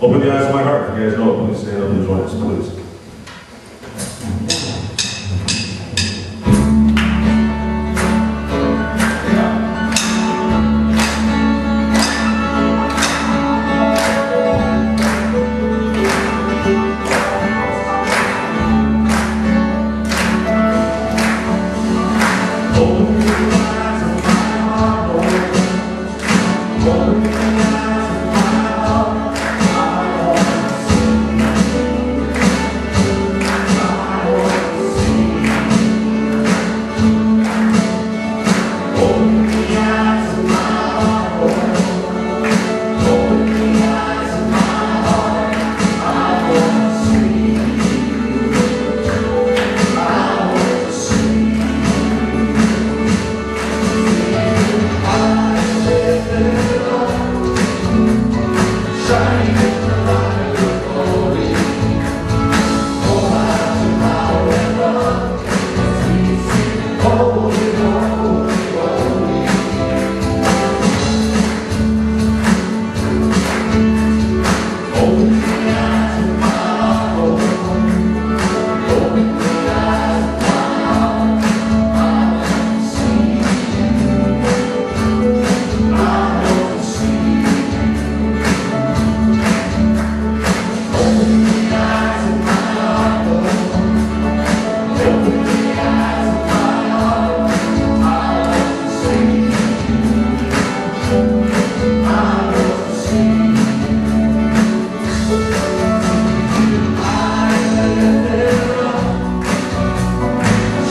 Open the eyes of my heart. If you guys know it, please stand up and join us, please.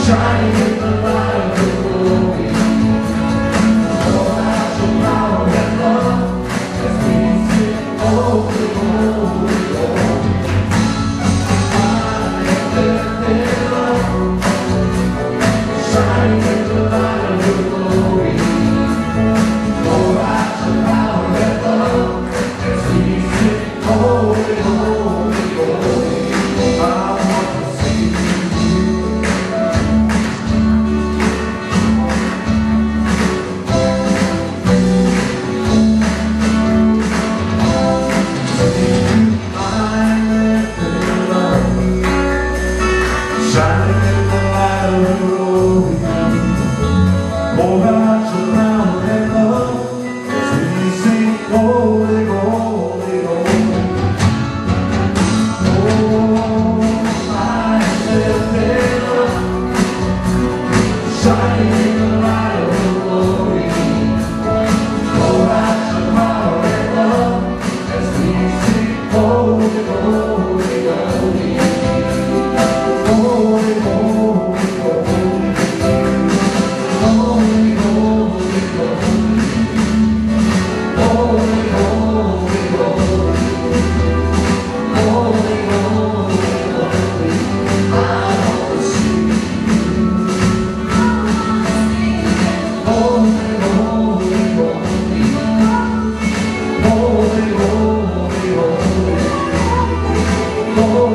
Oh, Oh.